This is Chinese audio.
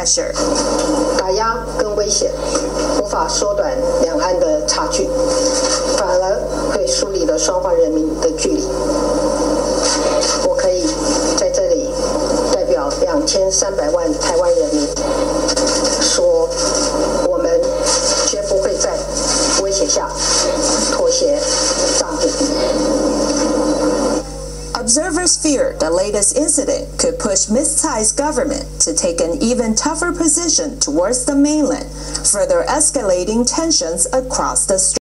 pressure. 打压跟威胁无法缩短两岸的差距，反而会疏离了双方人民的距离。我可以在这里代表两千三百万台湾人民说，我们绝不会在威胁下 Observers fear the latest incident could push Ms. Tsai's government to take an even tougher position towards the mainland, further escalating tensions across the strait.